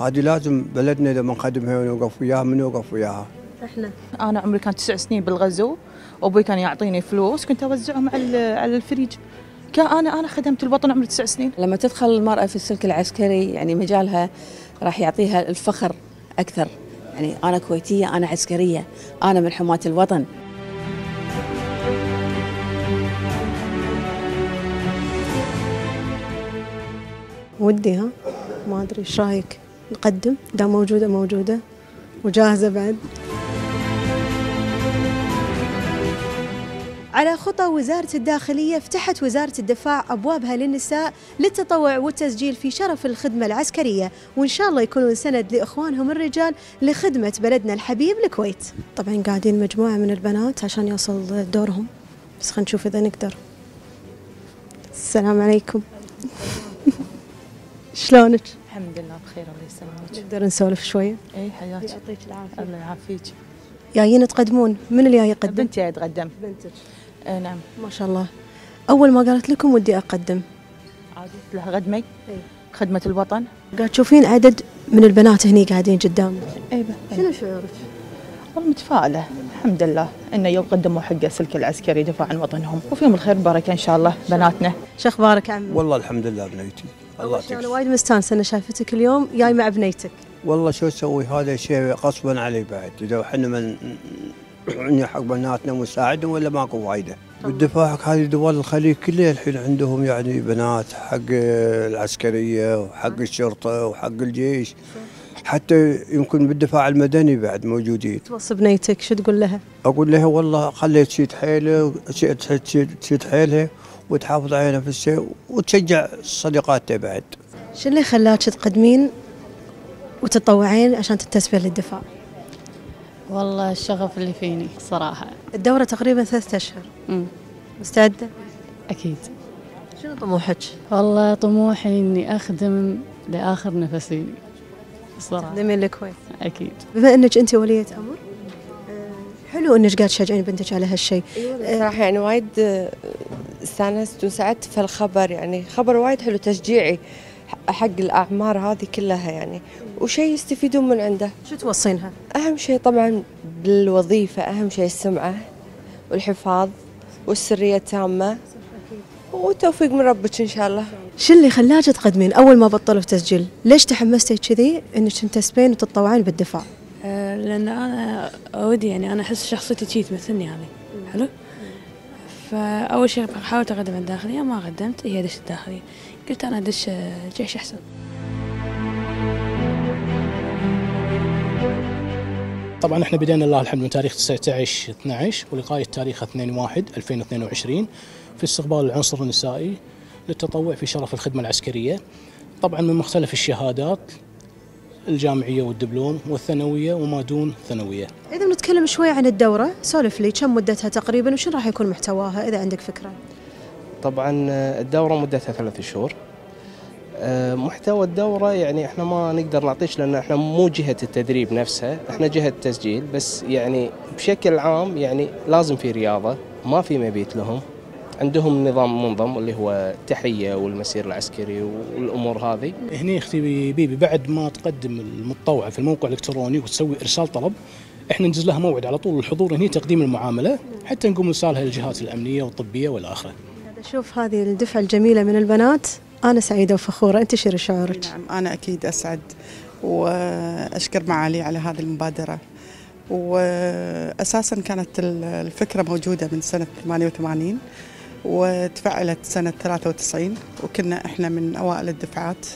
هذه لازم بلدنا إذا بنخدمها ونوقف وياها من نوقف وياها؟ إحنا. أنا عمري كان تسع سنين بالغزو وابوي كان يعطيني فلوس كنت أوزعهم على على الفريج. كان أنا أنا خدمت الوطن عمري تسع سنين. لما تدخل المرأة في السلك العسكري يعني مجالها راح يعطيها الفخر أكثر. يعني أنا كويتية أنا عسكرية أنا من حماة الوطن. ودي ها؟ ما أدري إيش رأيك؟ نقدم. دا موجودة موجودة. وجاهزة بعد. على خطى وزارة الداخلية فتحت وزارة الدفاع أبوابها للنساء للتطوع والتسجيل في شرف الخدمة العسكرية. وإن شاء الله يكونون سند لإخوانهم الرجال لخدمة بلدنا الحبيب الكويت. طبعا قاعدين مجموعة من البنات عشان يوصل دورهم. بس خلينا نشوف إذا نقدر. السلام عليكم. شلونك؟ الحمد لله بخير الله يسلمك. نقدر نسولف شوية؟ إي حياتي يعطيك العافية. الله يعافيك. جايين تقدمون؟ من اللي جاي يقدم؟ بنتي جاي تقدم. بنتك. إي نعم. ما شاء الله. أول ما قالت لكم ودي أقدم؟ عادت لها غدمي إي. خدمة الوطن. قاعد تشوفين عدد من البنات هني قاعدين قدامك إي شنو شعورك؟ والله متفائلة. الحمد لله. إنه يوم قدموا حق السلك العسكري دفاع عن وطنهم. وفيهم الخير بركة إن شاء الله بناتنا. شو أخبارك عمي؟ والله الحمد لله بنيتي الله يعطيك وايد مستانسة أنا شايفتك اليوم جاي مع بنيتك والله شو أسوي؟ هذا شيء غصبا علي بعد. إذا إحنا من عندنا حق بناتنا ونساعدهم ولا ماكو فايدة. بالدفاع هذه دول الخليج كلها الحين عندهم يعني بنات حق العسكرية وحق الشرطة وحق الجيش. حتى يمكن بالدفاع المدني بعد موجودين. توصي بنيتك شو تقول لها؟ أقول لها والله خليها تشيد حيلة تشيد- تشيد تشيد حيلها. وتحافظ على نفسها وتشجع صديقاتها بعد شو اللي خلاك تقدمين وتتطوعين عشان تنتسبين للدفاع؟ والله الشغف اللي فيني صراحة الدورة تقريبا ثلاثة أشهر مم. مستعدة؟ أكيد شنو طموحك؟ والله طموحي إني أخدم لآخر نفسي صراحة تخدمين الكويت أكيد بما إنك أنت ولية أمر آه، حلو إنك قاعد تشجعين بنتك على هالشيء صراحة يعني وايد استانست وسعدت في الخبر يعني خبر وايد حلو تشجيعي حق الأعمار هذه كلها يعني وشيء يستفيدون من عنده شو توصينها؟ أهم شيء طبعا بالوظيفة أهم شيء السمعة والحفاظ والسرية التامة والتوفيق من ربك إن شاء الله شو اللي خلاك تقدمين أول ما بطلوا التسجيل؟ ليش تحمستي كذي إنك تنتسبين وتتطوعين بالدفاع؟ آه، لأن أنا ودي يعني أنا أحس شخصيتي شي تمثلني هذه حلو فأول شيء حاولت اقدم على الداخلية ما قدمت هي دش الداخلية. قلت أنا أدش آه، جيش أحسن؟ طبعا إحنا بدينا الله الحمد من تاريخ 19 12 ولغايه تاريخ 2 1 2022 في استقبال العنصر النسائي للتطوع في شرف الخدمة العسكرية. طبعا من مختلف الشهادات الجامعية والدبلوم والثانوية وما دون ثانوية. إذا بنتكلم شوي عن الدورة سولف لي كم مدتها تقريبا وشو راح يكون محتواها إذا عندك فكرة؟ طبعا الدورة مدتها ثلاث شهور. آه، محتوى الدورة يعني إحنا ما نقدر نعطيش لأن إحنا مو جهة التدريب نفسها إحنا جهة تسجيل بس يعني بشكل عام يعني لازم في رياضة ما في مبيت لهم. عندهم نظام منظم اللي هو التحية والمسير العسكري والأمور هذه. هني أختي بيبي بعد ما تقدم المتطوعة في الموقع الإلكتروني وتسوي إرسال طلب إحنا ننجز لها موعد على طول الحضور هني تقديم المعاملة حتى نقوم ارسالها للجهات الأمنية والطبية والى اخره. شوف هذه الدفعة الجميلة من البنات. أنا سعيدة وفخورة. أنت شو شعورك؟ نعم أنا أكيد أسعد وأشكر معالي على هذه المبادرة. وأساسا كانت الفكرة موجودة من سنة 88 وتفعلت سنة 93 وكنا إحنا من أوائل الدفعات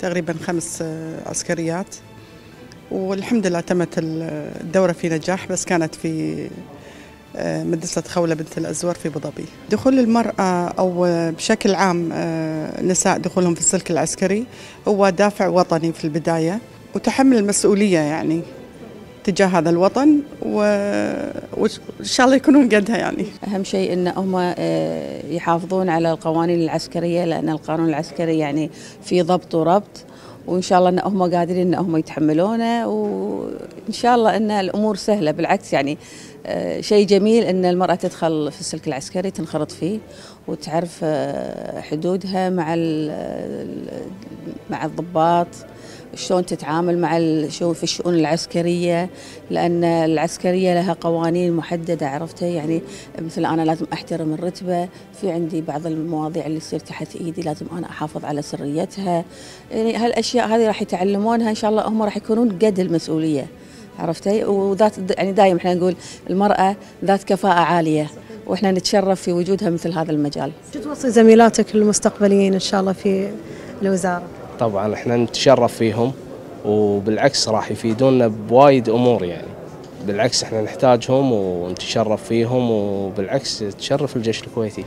تقريبا خمس عسكريات. والحمد لله تمت الدورة في نجاح بس كانت في مدرسة خولة بنت الأزور في أبوظبي دخول المرأة أو بشكل عام نساء دخولهم في السلك العسكري هو دافع وطني في البداية وتحمل المسؤولية يعني. تجاه هذا الوطن وإن شاء الله يكونون قدها يعني. أهم شيء أن هم آه، يحافظون على القوانين العسكرية لأن القانون العسكري يعني في ضبط وربط وإن شاء الله أن هم قادرين أن هم يتحملونه وإن شاء الله أن الأمور سهلة. بالعكس يعني آه، شيء جميل أن المرأة تدخل في السلك العسكري تنخرط فيه وتعرف آه، حدودها مع مع الضباط شلون تتعامل مع الشؤون في الشؤون العسكرية لأن العسكرية لها قوانين محددة عرفتها يعني مثل أنا لازم أحترم الرتبة في عندي بعض المواضيع اللي تصير تحت إيدي لازم أنا أحافظ على سريتها يعني هالأشياء هذه راح يتعلمونها إن شاء الله هم راح يكونون قد المسؤولية عرفتي وذات يعني دائما إحنا نقول المرأة ذات كفاءة عالية وإحنا نتشرف في وجودها مثل هذا المجال. شو توصي زميلاتك المستقبليين إن شاء الله في الوزارة؟ طبعا إحنا نتشرف فيهم وبالعكس راح يفيدونا بوايد أمور يعني. بالعكس إحنا نحتاجهم ونتشرف فيهم وبالعكس تشرف الجيش الكويتي.